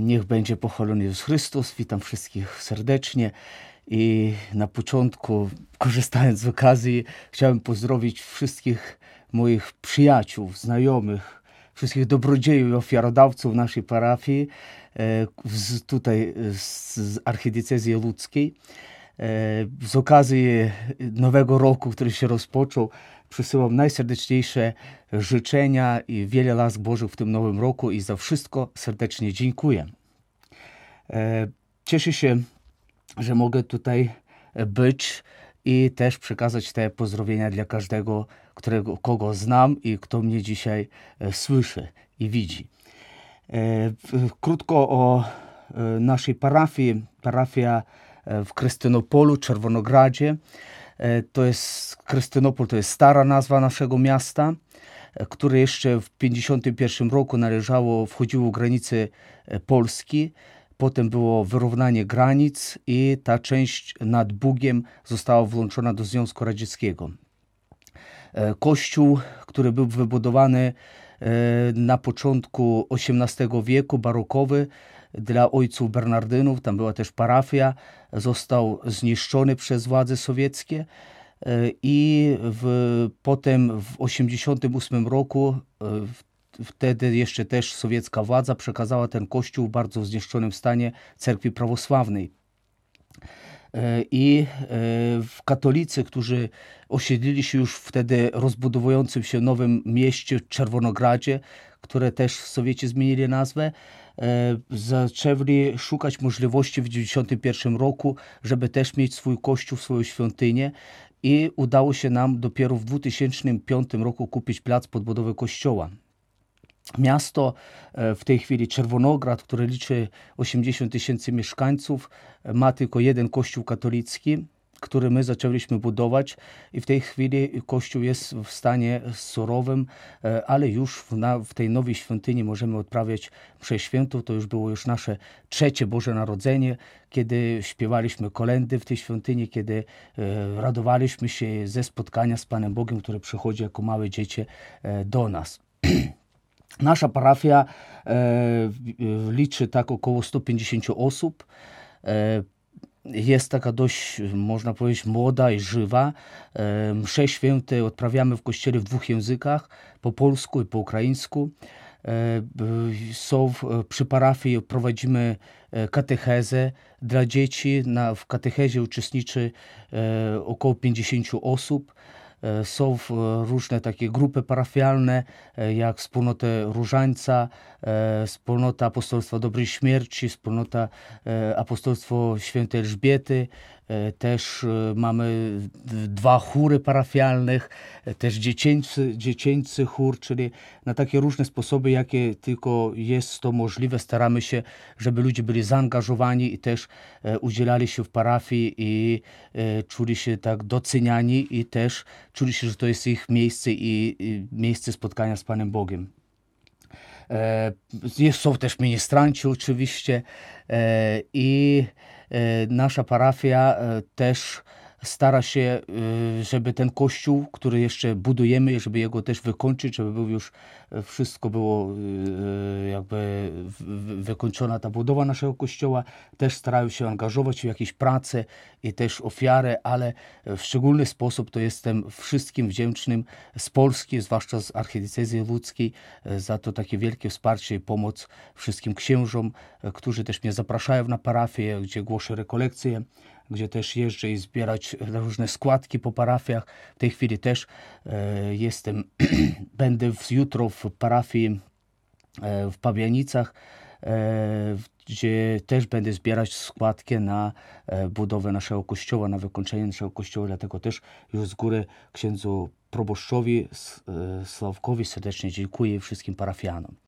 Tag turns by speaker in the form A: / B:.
A: Niech będzie pochwalony Jezus Chrystus. Witam wszystkich serdecznie. I na początku, korzystając z okazji, chciałem pozdrowić wszystkich moich przyjaciół, znajomych, wszystkich dobrodziejów i ofiarodawców naszej parafii, z, tutaj z archidiecezji ludzkiej. Z okazji nowego roku, który się rozpoczął, przysyłam najserdeczniejsze życzenia i wiele łask Bożych w tym nowym roku i za wszystko serdecznie dziękuję. Cieszę się, że mogę tutaj być i też przekazać te pozdrowienia dla każdego, którego, kogo znam i kto mnie dzisiaj słyszy i widzi. Krótko o naszej parafii. Parafia w Krystynopolu, Czerwonogradzie. To jest Krystynopol, to jest stara nazwa naszego miasta, które jeszcze w 1951 roku należało, wchodziło w granice Polski. Potem było wyrównanie granic i ta część nad Bugiem została włączona do Związku Radzieckiego. Kościół, który był wybudowany na początku XVIII wieku, barokowy, dla ojców Bernardynów, tam była też parafia, został zniszczony przez władze sowieckie i w, potem w 1988 roku wtedy jeszcze też sowiecka władza przekazała ten kościół w bardzo zniszczonym stanie cerkwi prawosławnej. I katolicy, którzy osiedlili się już wtedy rozbudowującym się nowym mieście Czerwonogradzie, które też Sowieci zmienili nazwę, zaczęli szukać możliwości w 1991 roku, żeby też mieć swój kościół, swoją świątynię i udało się nam dopiero w 2005 roku kupić plac pod budowę kościoła. Miasto w tej chwili Czerwonograd, które liczy 80 tysięcy mieszkańców, ma tylko jeden kościół katolicki, który my zaczęliśmy budować i w tej chwili kościół jest w stanie surowym, ale już w, na, w tej nowej świątyni możemy odprawiać mszę świętą. To już było już nasze trzecie Boże Narodzenie, kiedy śpiewaliśmy kolendy w tej świątyni, kiedy radowaliśmy się ze spotkania z Panem Bogiem, który przychodzi jako małe dziecię do nas. Nasza parafia e, liczy tak około 150 osób. E, jest taka dość, można powiedzieć, młoda i żywa. E, msze święte odprawiamy w kościele w dwóch językach, po polsku i po ukraińsku. Są przy parafii prowadzimy katechezę dla dzieci. Na, w katechezie uczestniczy około 50 osób. Są różne takie grupy parafialne, jak wspólnotę Różańca, wspólnota Apostolstwa Dobrej Śmierci, wspólnota Apostolstwo Świętej Elżbiety. Też mamy dwa chóry parafialnych, też dziecięcy, dziecięcy chór, czyli na takie różne sposoby, jakie tylko jest to możliwe, staramy się, żeby ludzie byli zaangażowani i też udzielali się w parafii i czuli się tak doceniani i też czuli się, że to jest ich miejsce i miejsce spotkania z Panem Bogiem. Są też ministranci oczywiście i nasza parafia też stara się, żeby ten kościół, który jeszcze budujemy, żeby jego też wykończyć, żeby był już wszystko było jakby wykończona ta budowa naszego kościoła. Też starają się angażować w jakieś prace i też ofiarę, ale w szczególny sposób to jestem wszystkim wdzięcznym z Polski, zwłaszcza z archidiecezji łódzkiej, za to takie wielkie wsparcie i pomoc wszystkim księżom, którzy też mnie zapraszają na parafię, gdzie głoszę rekolekcje gdzie też jeżdżę i zbierać różne składki po parafiach. W tej chwili też e, jestem, będę w, jutro w parafii e, w Pabianicach, e, gdzie też będę zbierać składkę na budowę naszego kościoła, na wykończenie naszego kościoła, dlatego też już z góry księdzu proboszczowi Sławkowi serdecznie dziękuję wszystkim parafianom.